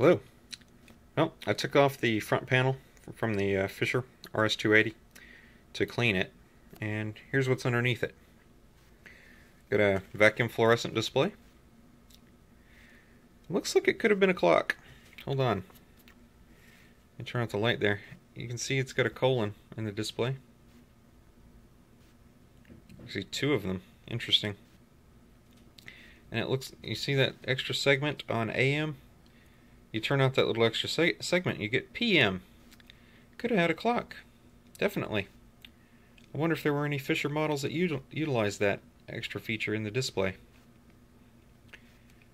Hello. Well, I took off the front panel from the uh, Fisher RS280 to clean it, and here's what's underneath it. Got a vacuum fluorescent display. Looks like it could have been a clock. Hold on. Let turn off the light there. You can see it's got a colon in the display. see two of them. Interesting. And it looks, you see that extra segment on AM? You turn off that little extra seg segment, you get PM. Could have had a clock. Definitely. I wonder if there were any Fisher models that util utilize that extra feature in the display.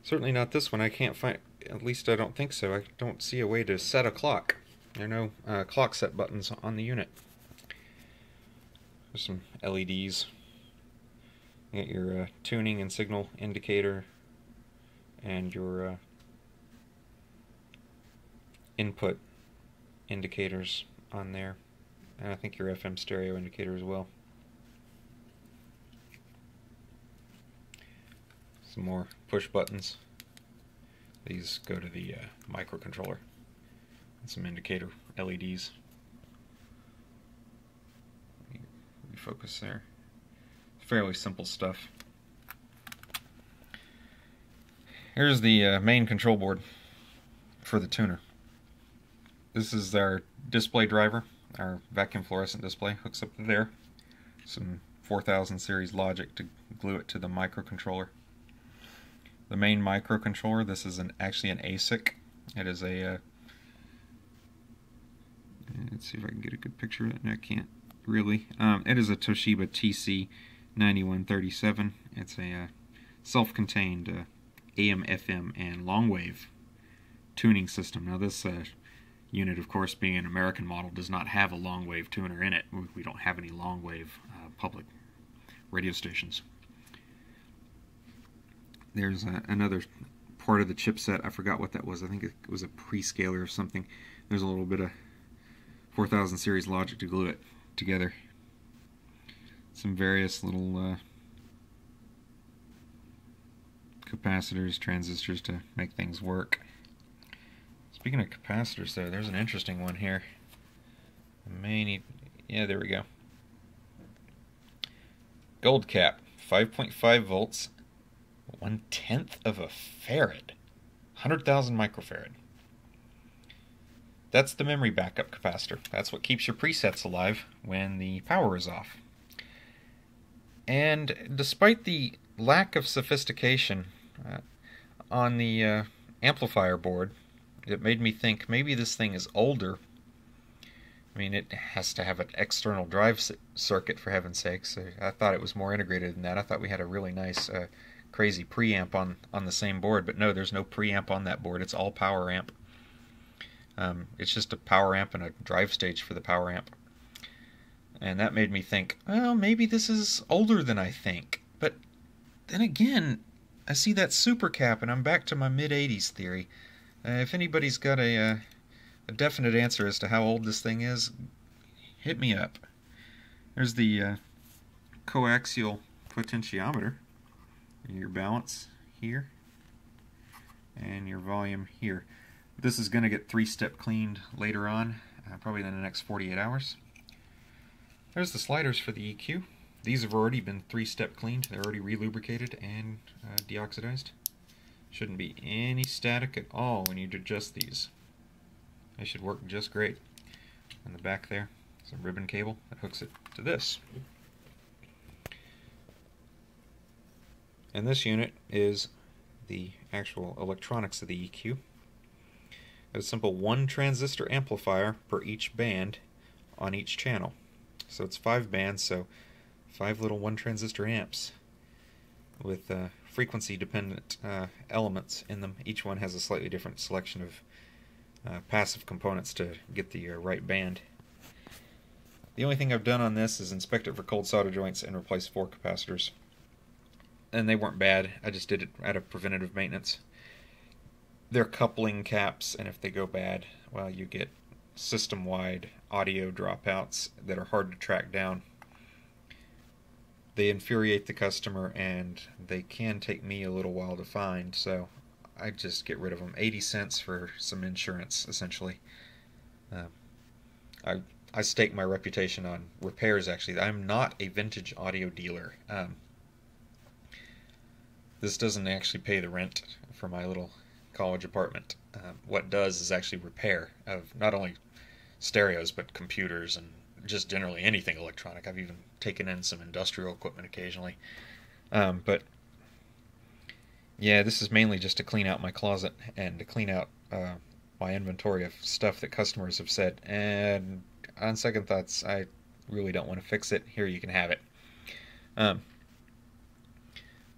Certainly not this one. I can't find, at least I don't think so. I don't see a way to set a clock. There are no uh, clock set buttons on the unit. There's some LEDs. You got your uh, tuning and signal indicator and your uh, input indicators on there. And I think your FM stereo indicator as well. Some more push buttons. These go to the uh, microcontroller. And some indicator LEDs. Focus there. Fairly simple stuff. Here's the uh, main control board for the tuner. This is our display driver, our vacuum fluorescent display, hooks up there. Some 4000 series logic to glue it to the microcontroller. The main microcontroller, this is an actually an ASIC. It is a, uh, let's see if I can get a good picture of it. No, I can't really. Um, it is a Toshiba TC9137. It's a uh, self-contained uh, AM, FM, and long wave tuning system. Now this uh, unit, of course, being an American model, does not have a long wave tuner in it. We don't have any long wave uh, public radio stations. There's a, another part of the chipset. I forgot what that was. I think it was a prescaler or something. There's a little bit of 4000 series logic to glue it together. Some various little uh, capacitors, transistors to make things work. Speaking of capacitors, though, there's an interesting one here. I may need. Yeah, there we go. Gold cap, 5.5 volts, one tenth of a farad, 100,000 microfarad. That's the memory backup capacitor. That's what keeps your presets alive when the power is off. And despite the lack of sophistication uh, on the uh, amplifier board, it made me think maybe this thing is older. I mean, it has to have an external drive circuit for heaven's sakes. I thought it was more integrated than that. I thought we had a really nice, uh, crazy preamp on on the same board, but no, there's no preamp on that board. It's all power amp. Um, it's just a power amp and a drive stage for the power amp. And that made me think, well, maybe this is older than I think. But then again, I see that super cap, and I'm back to my mid 80s theory. Uh, if anybody's got a, uh, a definite answer as to how old this thing is, hit me up. There's the uh, coaxial potentiometer. Your balance here. And your volume here. This is going to get three-step cleaned later on, uh, probably in the next 48 hours. There's the sliders for the EQ. These have already been three-step cleaned. They're already relubricated and uh, deoxidized. Shouldn't be any static at all when you adjust these. They should work just great. In the back there, some ribbon cable that hooks it to this. And this unit is the actual electronics of the EQ. A simple one transistor amplifier per each band on each channel. So it's five bands, so five little one transistor amps with uh, frequency dependent uh, elements in them. Each one has a slightly different selection of uh, passive components to get the uh, right band. The only thing I've done on this is inspect it for cold solder joints and replace four capacitors. And they weren't bad, I just did it out of preventative maintenance. They're coupling caps, and if they go bad, well, you get system-wide audio dropouts that are hard to track down they infuriate the customer and they can take me a little while to find. So I just get rid of them. 80 cents for some insurance, essentially. Uh, I I stake my reputation on repairs. Actually, I'm not a vintage audio dealer. Um, this doesn't actually pay the rent for my little college apartment. Uh, what does is actually repair of not only stereos but computers and just generally anything electronic. I've even taken in some industrial equipment occasionally. Um, but yeah, this is mainly just to clean out my closet and to clean out uh, my inventory of stuff that customers have said. And on second thoughts, I really don't want to fix it. Here, you can have it. Um,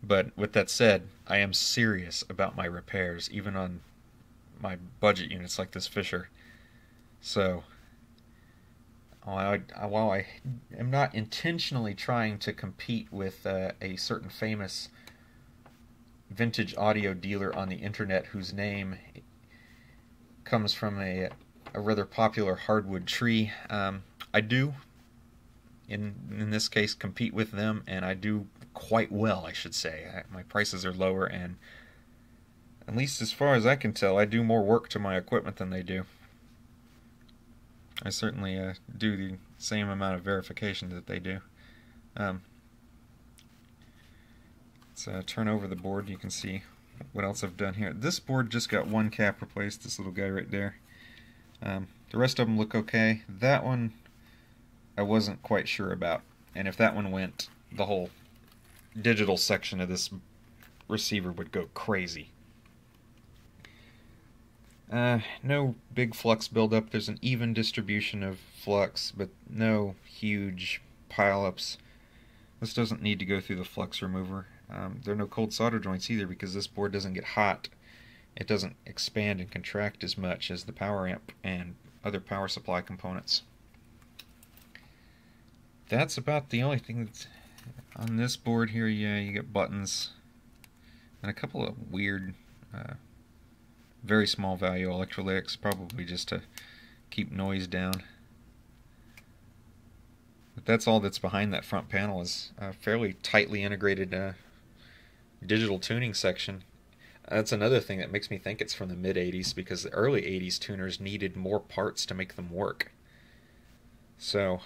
but with that said, I am serious about my repairs, even on my budget units like this Fisher. So, while I, while I am not intentionally trying to compete with uh, a certain famous vintage audio dealer on the internet whose name comes from a, a rather popular hardwood tree, um, I do, in in this case, compete with them, and I do quite well, I should say. I, my prices are lower, and at least as far as I can tell, I do more work to my equipment than they do. I certainly uh, do the same amount of verification that they do. Um, let's uh, turn over the board. You can see what else I've done here. This board just got one cap replaced, this little guy right there. Um, the rest of them look okay. That one I wasn't quite sure about. And if that one went, the whole digital section of this receiver would go crazy. Uh, no big flux buildup. There's an even distribution of flux, but no huge pileups. This doesn't need to go through the flux remover. Um, there are no cold solder joints either because this board doesn't get hot. It doesn't expand and contract as much as the power amp and other power supply components. That's about the only thing that's on this board here. Yeah, you get buttons and a couple of weird uh, very small value electrolytics, probably just to keep noise down. But that's all that's behind that front panel is a fairly tightly integrated uh, digital tuning section. That's another thing that makes me think it's from the mid 80s because the early 80s tuners needed more parts to make them work. So,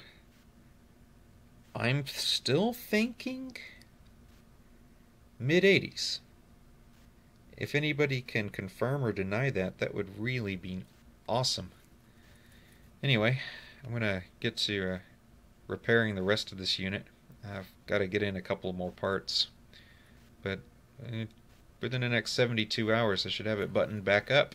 I'm still thinking mid 80s. If anybody can confirm or deny that, that would really be awesome. Anyway, I'm going to get to uh, repairing the rest of this unit. I've got to get in a couple more parts. But uh, within the next 72 hours, I should have it buttoned back up.